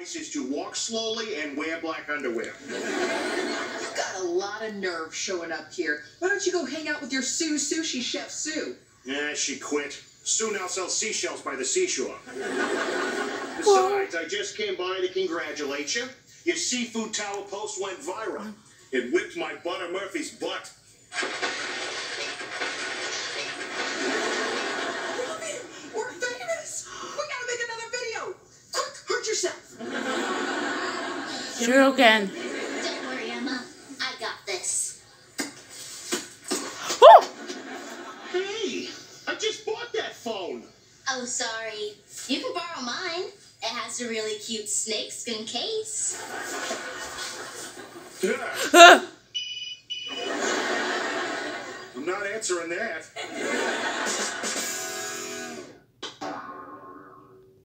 advice is to walk slowly and wear black underwear. You got a lot of nerve showing up here. Why don't you go hang out with your Sue Sushi Chef Sue? Yeah, she quit. Sue now sells seashells by the seashore. Besides, I just came by to congratulate you. Your seafood tower post went viral. It whipped my Butter Murphy's butt. True again. Don't worry, Emma. I got this. Woo! Hey, I just bought that phone. Oh, sorry. You can borrow mine. It has a really cute snakeskin case. Yeah, I'm not answering that.